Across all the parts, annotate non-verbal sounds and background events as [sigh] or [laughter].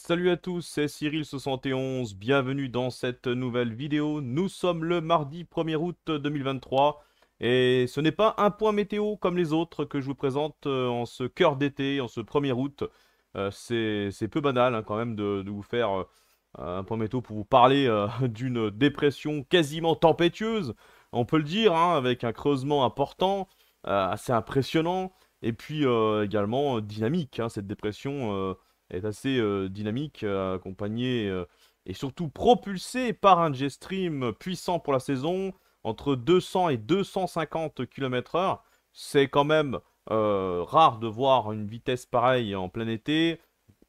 Salut à tous, c'est Cyril71, bienvenue dans cette nouvelle vidéo. Nous sommes le mardi 1er août 2023 et ce n'est pas un point météo comme les autres que je vous présente euh, en ce cœur d'été, en ce 1er août. Euh, c'est peu banal hein, quand même de, vous faire euh, un point météo pour vous parler [laughs] d'une dépression quasiment tempétueuse, on peut le dire, hein, avec un creusement important, assez impressionnant, et puis également dynamique, hein, cette dépression est assez euh, dynamique, euh, accompagné euh, et surtout propulsé par un jet stream puissant pour la saison, entre 200 et 250 km/h. C'est quand même rare de voir une vitesse pareille en plein été.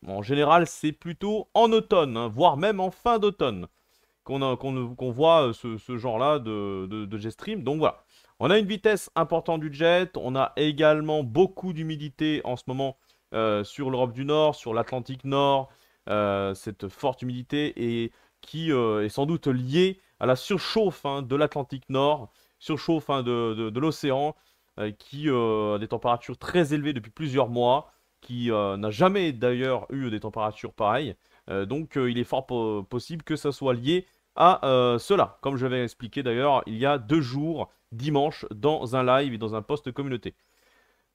En général, c'est plutôt en automne, hein, voire même en fin d'automne, qu'on voit ce, genre-là de, de, stream. Donc voilà, on a une vitesse importante du jet, on a également beaucoup d'humidité en ce moment euh, sur l'Europe du Nord, sur l'Atlantique Nord, euh, cette forte humidité et qui euh, est sans doute liée à la surchauffe hein, de l'Atlantique Nord, surchauffe hein, de, l'océan, qui a des températures très élevées depuis plusieurs mois, qui n'a jamais d'ailleurs eu des températures pareilles. donc il est fort possible que ça soit lié à cela, comme je l'avais expliqué d'ailleurs il y a deux jours, dimanche, dans un live et dans un post communauté.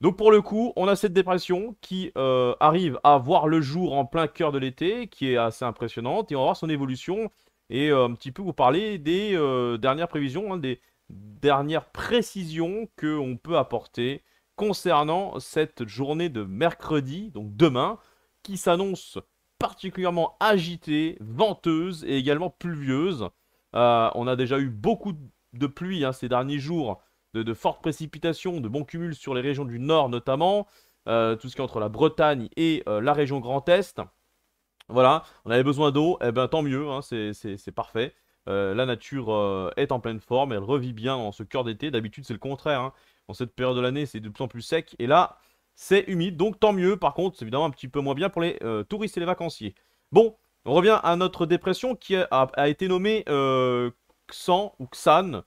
Donc pour le coup, on a cette dépression qui euh, arrive à voir le jour en plein cœur de l'été, qui est assez impressionnante, et on va voir son évolution et euh, un petit peu vous parler des euh, dernières prévisions, hein, des dernières précisions qu'on peut apporter concernant cette journée de mercredi, donc demain, qui s'annonce particulièrement agitée, venteuse et également pluvieuse. on a déjà eu beaucoup de pluie hein, ces derniers jours de, fortes précipitations, de bons cumuls sur les régions du nord notamment, euh, tout ce qui est entre la Bretagne et euh, la région Grand Est. Voilà, on avait besoin d'eau, et eh ben tant mieux, hein, c'est parfait. Euh, la nature est en pleine forme, elle revit bien en ce cœur d'été. D'habitude, c'est le contraire. Hein. En cette période de l'année, c'est de plus en plus sec. Et là, c'est humide, donc tant mieux. Par contre, c'est évidemment un petit peu moins bien pour les touristes et les vacanciers. Bon, on revient à notre dépression qui a, a été nommée Xan ou Xan.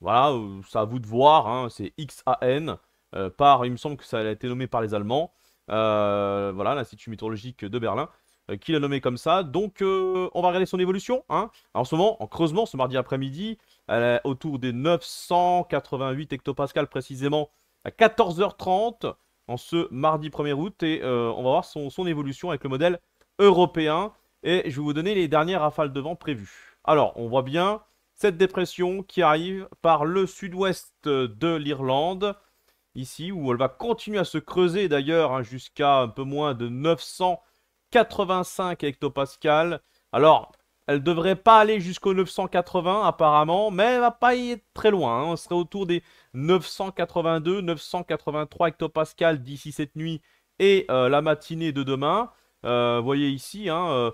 Voilà, euh, c'est à vous de voir, hein, c'est XAN, euh, par, il me semble que ça a été nommé par les Allemands, euh, voilà, l'Institut météorologique de Berlin, qui l'a nommé comme ça. Donc, on va regarder son évolution. Hein. en ce moment, en creusement, ce mardi après-midi, autour des 988 hectopascales précisément à 14h30 en ce mardi 1er août. Et on va voir son, son, évolution avec le modèle européen. Et je vais vous donner les dernières rafales de vent prévues. Alors, on voit bien cette dépression qui arrive par le sud-ouest de l'Irlande, ici, où elle va continuer à se creuser d'ailleurs hein, jusqu'à un peu moins de 985 hectopascales. Alors, elle devrait pas aller jusqu'au 980 apparemment, mais elle va pas y être très loin. Hein. On serait autour des 982, 983 hectopascales d'ici cette nuit et euh, la matinée de demain. Euh, vous voyez ici, hein, euh, euh,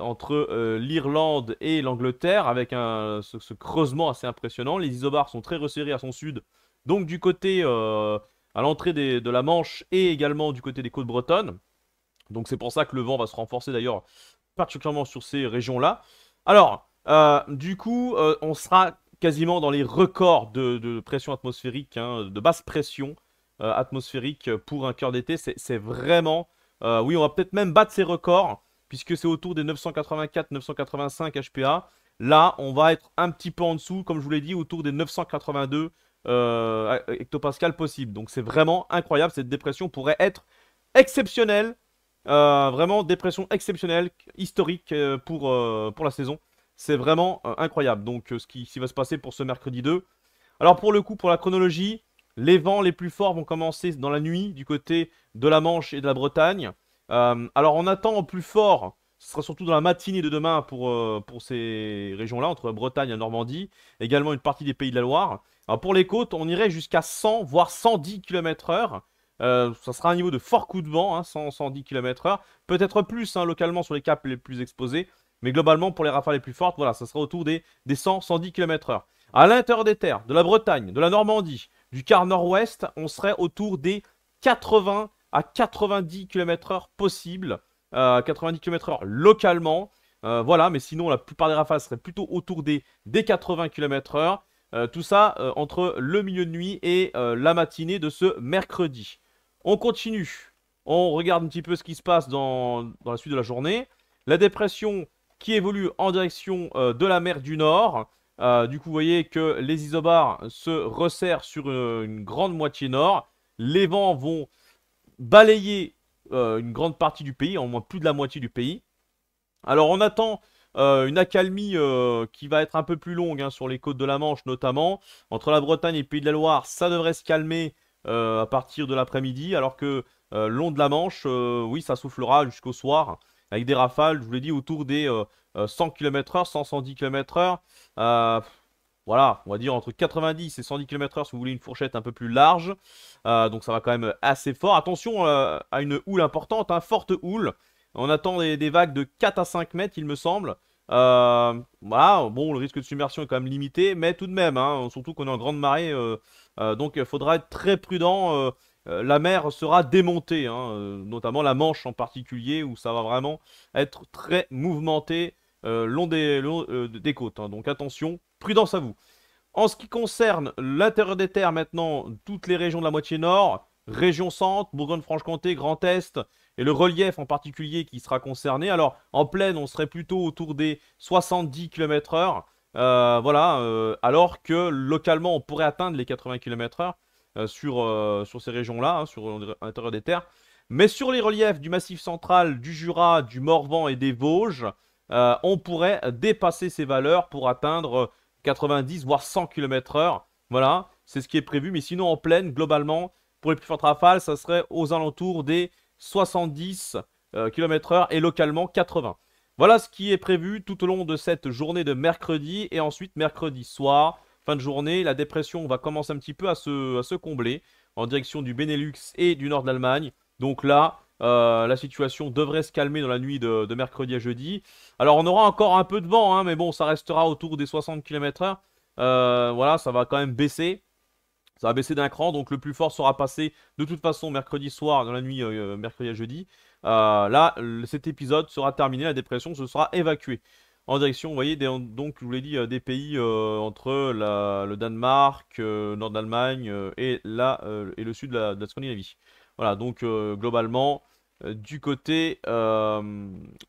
entre l'Irlande et l'Angleterre, avec un, ce, creusement assez impressionnant. Les isobars sont très resserrés à son sud, donc du côté, à l'entrée de la Manche et également du côté des côtes bretonnes. Donc c'est pour ça que le vent va se renforcer d'ailleurs particulièrement sur ces régions-là. Alors, du coup, on sera quasiment dans les records de, pression atmosphérique, hein, de basse pression atmosphérique pour un cœur d'été. C'est vraiment euh, oui, on va peut-être même battre ses records, puisque c'est autour des 984-985 HPA. Là, on va être un petit peu en dessous, comme je vous l'ai dit, autour des 982 euh, hectopascal possible. Donc c'est vraiment incroyable, cette dépression pourrait être exceptionnelle. Euh, vraiment, dépression exceptionnelle, historique pour, pour la saison. C'est vraiment incroyable. Donc ce qui va se passer pour ce mercredi 2. Alors pour le coup, pour la chronologie, les vents les plus forts vont commencer dans la nuit du côté de la Manche et de la Bretagne. Euh, alors on attend au plus fort, ce sera surtout dans la matinée de demain pour, euh, ces régions-là, entre Bretagne et Normandie, également une partie des Pays de la Loire. Pour les côtes, on irait jusqu'à 100, voire 110 km/h. Euh, ça sera un niveau de fort coup de vent, 100, hein, 110 km/h. Peut-être plus hein, localement sur les caps les plus exposés. Mais globalement, pour les rafales les plus fortes, voilà, ça sera autour des, des 100, 110 km/h. À l'intérieur des terres, de la Bretagne, de la Normandie, du quart nord-ouest, on serait autour des 80 à 90 km/h possible. 90 km/h localement. Euh, voilà, mais sinon la plupart des rafales seraient plutôt autour des, des 80 km/h. Euh, tout ça euh, entre le milieu de nuit et la matinée de ce mercredi. On continue. On regarde un petit peu ce qui se passe dans, dans la suite de la journée. La dépression qui évolue en direction de la mer du Nord. du coup, vous voyez que les isobars se resserrent sur une grande moitié nord. Les vents vont balayer une grande partie du pays, au moins plus de la moitié du pays. Alors on attend euh, une accalmie euh, qui va être un peu plus longue hein, sur les côtes de la Manche notamment. Entre la Bretagne et le Pays de la Loire, ça devrait se calmer euh, à partir de l'après-midi, alors que long de la Manche, oui, ça soufflera jusqu'au soir, avec des rafales, je vous l'ai dit, autour des 100 km/h, 100-110 km/h. Voilà, on va dire entre 90 et 110 km/h si vous voulez une fourchette un peu plus large. donc ça va quand même assez fort. Attention à une houle importante, hein, forte houle. On attend des, vagues de 4 à 5 mètres, il me semble. Euh, voilà, bon, le risque de submersion est quand même limité, mais tout de même, hein, surtout qu'on est en grande marée, euh, euh, donc il faudra être très prudent. la mer sera démontée, hein, notamment la Manche en particulier, où ça va vraiment être très mouvementé long des, des côtes. Hein. donc attention, prudence à vous. En ce qui concerne l'intérieur des terres maintenant, toutes les régions de la moitié nord, région centre, Bourgogne-Franche-Comté, Grand Est, et le relief en particulier qui sera concerné. Alors en plaine, on serait plutôt autour des 70 km/h. Euh, voilà, euh, alors que localement, on pourrait atteindre les 80 km/h euh, sur, sur ces régions-là, hein, sur l'intérieur des terres. Mais sur les reliefs du massif central, du Jura, du Morvan et des Vosges, on pourrait dépasser ces valeurs pour atteindre 90 voire 100 km/h. Voilà, c'est ce qui est prévu. Mais sinon, en plaine, globalement, pour les plus fortes rafales, ça serait aux alentours des 70 euh, km/h et localement 80. Voilà ce qui est prévu tout au long de cette journée de mercredi et ensuite mercredi soir, fin de journée, la dépression va commencer un petit peu à se, combler en direction du Benelux et du nord d'Allemagne. Donc là, euh, la situation devrait se calmer dans la nuit de, mercredi à jeudi. Alors on aura encore un peu de vent, hein, mais bon, ça restera autour des 60 km/h. Euh, voilà, ça va quand même baisser. Ça va baisser d'un cran, donc le plus fort sera passé de toute façon mercredi soir, dans la nuit euh, mercredi à jeudi. Là, cet épisode sera terminé, la dépression se sera évacuée en direction, vous voyez, donc je vous l'ai dit, des pays entre le Danemark, Nord d'Allemagne et, là, et le sud de la, Scandinavie. Voilà, donc globalement, du côté,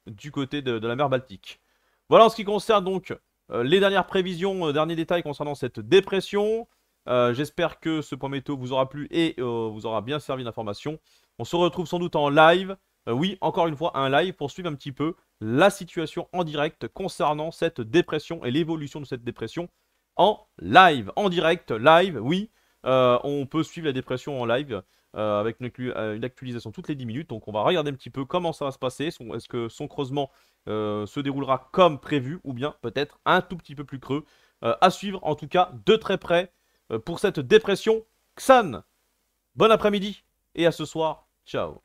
du côté de, la mer Baltique. Voilà en ce qui concerne donc les dernières prévisions, derniers détails concernant cette dépression. Euh, j'espère que ce point météo vous aura plu et euh, vous aura bien servi d'information. On se retrouve sans doute en live. Euh, oui, encore une fois, un live pour suivre un petit peu la situation en direct concernant cette dépression et l'évolution de cette dépression en live. En direct, live, oui. on peut suivre la dépression en live avec une, actualisation toutes les 10 minutes. Donc on va regarder un petit peu comment ça va se passer. Est-ce que son creusement se déroulera comme prévu ou bien peut-être un tout petit peu plus creux. à suivre en tout cas de très près. Euh, pour cette dépression. Xan, bon après-midi et à ce soir. Ciao.